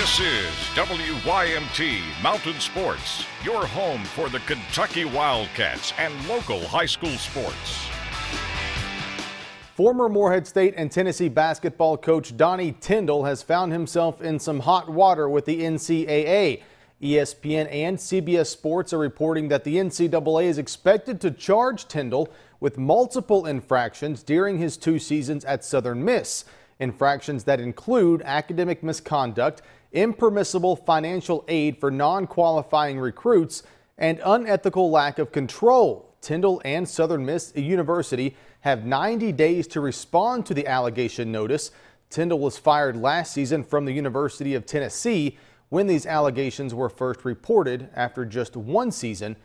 This is WYMT Mountain Sports, your home for the Kentucky Wildcats and local high school sports. Former Morehead State and Tennessee basketball coach Donnie Tyndall has found himself in some hot water with the NCAA. ESPN and CBS Sports are reporting that the NCAA is expected to charge Tyndall with multiple infractions during his two seasons at Southern Miss. Infractions that include academic misconduct impermissible financial aid for non-qualifying recruits, and unethical lack of control. Tyndall and Southern Miss University have 90 days to respond to the allegation notice. Tyndall was fired last season from the University of Tennessee when these allegations were first reported after just one season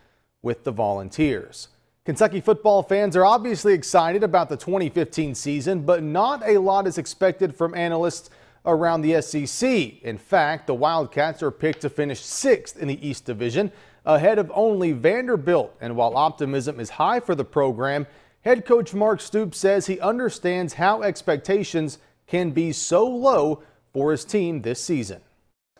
with the Volunteers. Kentucky football fans are obviously excited about the 2015 season, but not a lot is expected from analysts around the SEC. In fact, the Wildcats are picked to finish sixth in the East Division, ahead of only Vanderbilt. And while optimism is high for the program, head coach Mark Stoops says he understands how expectations can be so low for his team this season.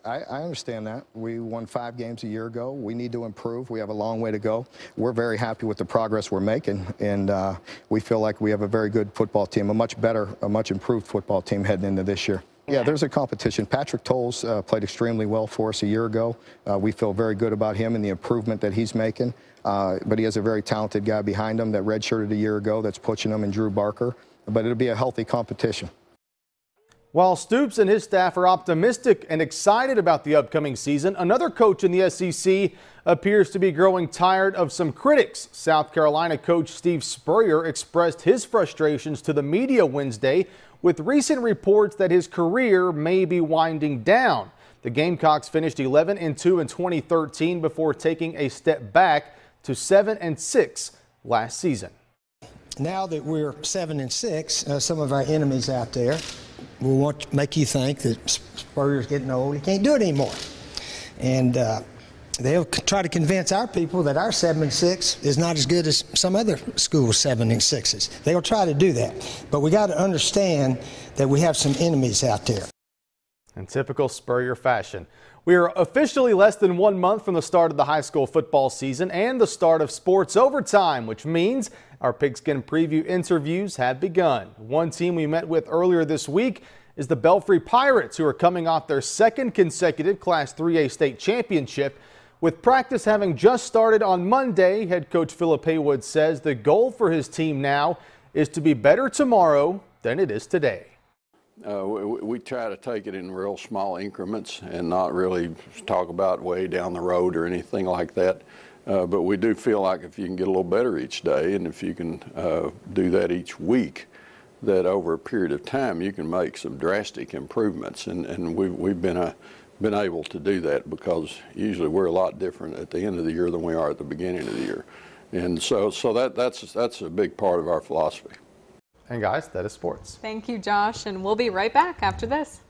I, I, understand that. We won five games a year ago. We need to improve. We have a long way to go. We're very happy with the progress we're making, and uh, we feel like we have a very good football team, a much better, a much improved football team heading into this year. Yeah, there's a competition. Patrick Towles uh, played extremely well for us a year ago. Uh, we feel very good about him and the improvement that he's making. Uh, but he has a very talented guy behind him that redshirted a year ago that's pushing him, and Drew Barker. But it'll be a healthy competition. While Stoops and his staff are optimistic and excited about the upcoming season, another coach in the SEC appears to be growing tired of some critics. South Carolina coach Steve Spurrier expressed his frustrations to the media Wednesday with recent reports that his career may be winding down. The Gamecocks finished 11 and 2 in 2013 before taking a step back to 7 and 6 last season. Now that we're 7 and 6, uh, some of our enemies out there will want to make you think that Spurrier's getting old. He can't do it anymore. And uh, they'll try to convince our people that our seven and six is not as good as some other schools' seven and sixes. They'll try to do that, but we got to understand that we have some enemies out there. In typical Spurrier fashion, we are officially less than one month from the start of the high school football season and the start of sports overtime, which means our pigskin preview interviews have begun. One team we met with earlier this week is the Belfry Pirates, who are coming off their second consecutive Class 3A state championship. With practice having just started on Monday, head coach Philip Haywood says the goal for his team now is to be better tomorrow than it is today. Uh, we, we, try to take it in real small increments and not really talk about way down the road or anything like that. Uh, but we do feel like if you can get a little better each day and if you can uh, do that each week, that over a period of time you can make some drastic improvements. And, and we've, we've been a been able to do that because usually we're a lot different at the end of the year than we are at the beginning of the year. And so, so that, that's, that's a big part of our philosophy. And guys, that is sports. Thank you, Josh. And we'll be right back after this.